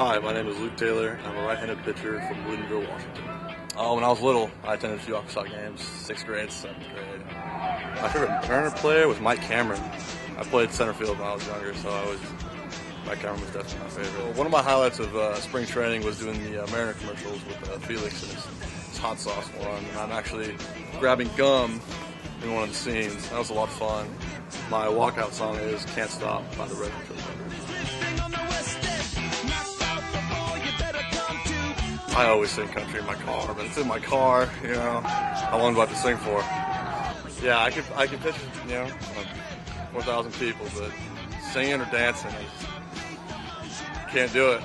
Hi, my name is Luke Taylor. I'm a right-handed pitcher from Woodinville, Washington. Uh, when I was little, I attended a few Aqua games, sixth grade, seventh grade. My favorite Turner player was Mike Cameron. I played center field when I was younger, so I was Mike Cameron was definitely my favorite. One of my highlights of uh, spring training was doing the uh, Mariner commercials with uh, Felix and his, his, hot sauce one, and I'm actually grabbing gum in one of the scenes. That was a lot of fun. My walkout song is "Can't Stop" by the Red Hot Chili Peppers. I always sing country in my car, but it's in my car, you know. How long do I have to sing for? Yeah, I could I could pitch, you know, 4,000 people, but singing or dancing, I can't do it.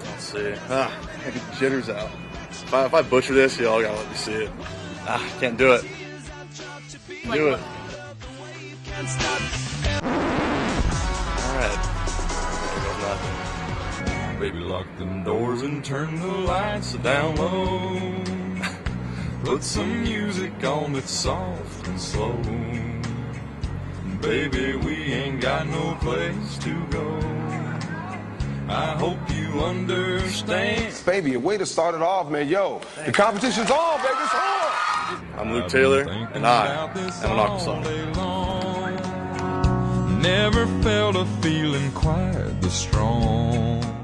Let's see. Ah, I get the jitters out. If I, if I butcher this, y'all gotta let me see it. Ah, can't do it. Do it. All right. There goes nothing. Baby, lock them doors and turn the lights down low. Put some music on that's soft and slow. Baby, we ain't got no place to go. I hope you understand. Baby, a way to start it off, man. Yo, the competition's on, baby. It's on. I'm Luke Taylor, and I am an Arkansas. Never felt a feeling quite this strong.